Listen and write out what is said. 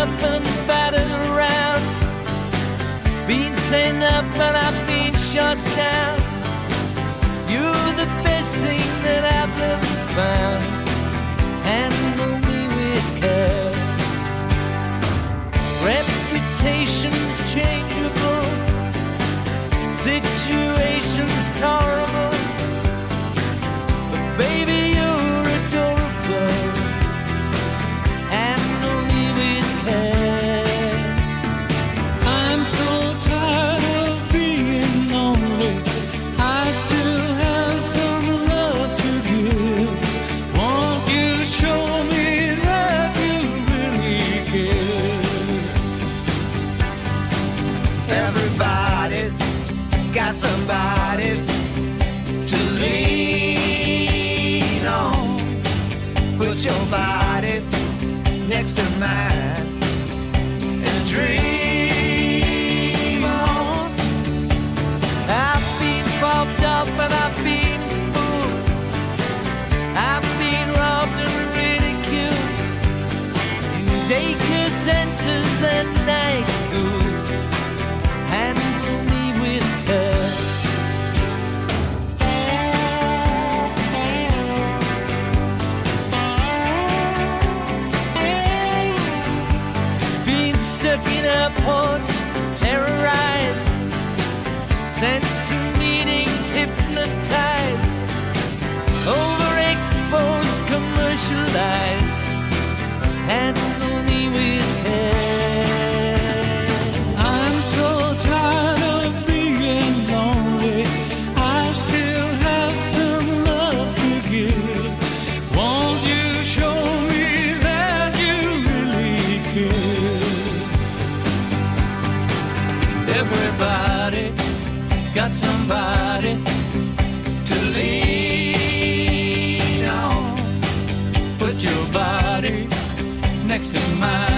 up and battered around. Been sent up and I've been shot down. You're the best thing that I've ever found. Handle me with care. Reputations changeable, situations tolerable. stuck in airports, terrorized, sent to meetings, hypnotized, overexposed commercial. everybody got somebody to lean on. Put your body next to mine.